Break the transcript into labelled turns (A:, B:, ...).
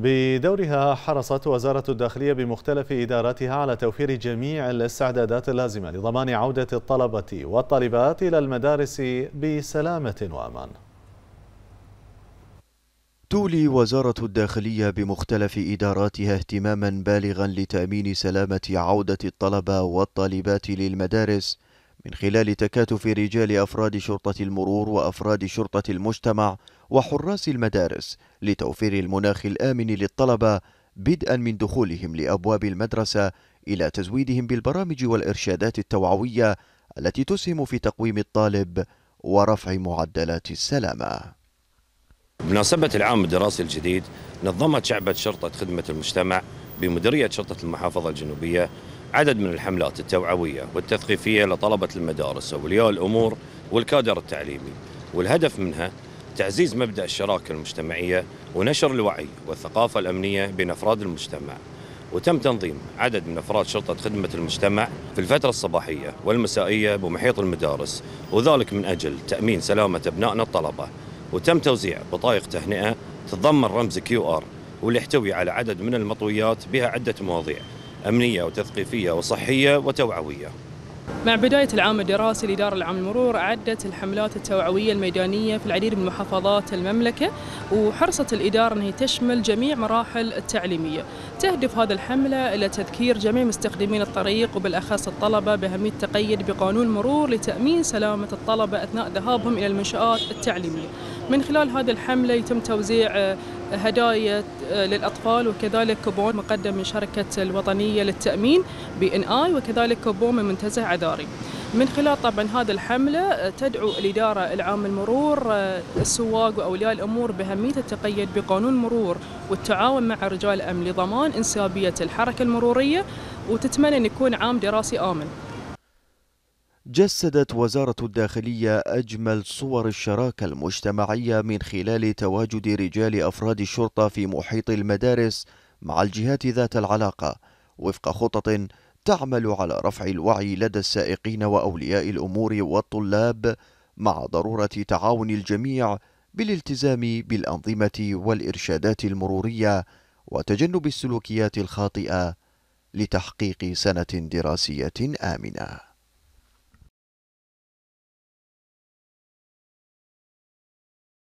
A: بدورها حرصت وزارة الداخلية بمختلف إداراتها على توفير جميع الاستعدادات اللازمة لضمان عودة الطلبة والطالبات إلى المدارس بسلامة وأمان.
B: تولي وزارة الداخلية بمختلف إداراتها اهتماما بالغا لتأمين سلامة عودة الطلبة والطالبات للمدارس من خلال تكاتف رجال أفراد شرطة المرور وأفراد شرطة المجتمع وحراس المدارس لتوفير المناخ الآمن للطلبة بدءا من دخولهم لأبواب المدرسة إلى تزويدهم بالبرامج والإرشادات التوعوية التي تسهم في تقويم الطالب ورفع معدلات السلامة.
C: بمناسبة العام الدراسي الجديد نظمت شعبة شرطة خدمة المجتمع بمديرية شرطة المحافظة الجنوبية عدد من الحملات التوعوية والتثقيفية لطلبة المدارس وأولياء الأمور والكادر التعليمي والهدف منها تعزيز مبدأ الشراكة المجتمعية ونشر الوعي والثقافة الأمنية بين أفراد المجتمع. وتم تنظيم عدد من أفراد شرطة خدمة المجتمع في الفترة الصباحية والمسائية بمحيط المدارس وذلك من أجل تأمين سلامة أبنائنا الطلبة. وتم توزيع بطايق تهنئة تتضمن رمز QR واللي يحتوي على عدد من المطويات بها عدة مواضيع. أمنية وتثقيفية وصحية وتوعوية.
D: مع بداية العام الدراسي الإدارة العام المرور أعدت الحملات التوعوية الميدانية في العديد من محافظات المملكة وحرصت الإدارة أنها تشمل جميع مراحل التعليمية. تهدف هذا الحملة إلى تذكير جميع مستخدمين الطريق وبالأخص الطلبة بأهمية التقيد بقانون المرور لتأمين سلامة الطلبة أثناء ذهابهم إلى المنشآت التعليمية. من خلال هذه الحملة يتم توزيع هدايا آه، للأطفال وكذلك كوبون مقدم من شركة الوطنية للتأمين بي إن آي وكذلك كوبون من منتزه عذاري. من خلال طبعا هذه الحملة آه، تدعو الإدارة العام المرور السواق وأولياء الأمور بأهمية التقيد بقانون المرور والتعاون مع رجال الأمن لضمان إنسابية الحركة المرورية وتتمنى أن يكون عام دراسي آمن.
B: جسدت وزارة الداخلية أجمل صور الشراكة المجتمعية من خلال تواجد رجال أفراد الشرطة في محيط المدارس مع الجهات ذات العلاقة وفق خطط تعمل على رفع الوعي لدى السائقين وأولياء الأمور والطلاب مع ضرورة تعاون الجميع بالالتزام بالأنظمة والإرشادات المرورية وتجنب السلوكيات الخاطئة لتحقيق سنة دراسية آمنة.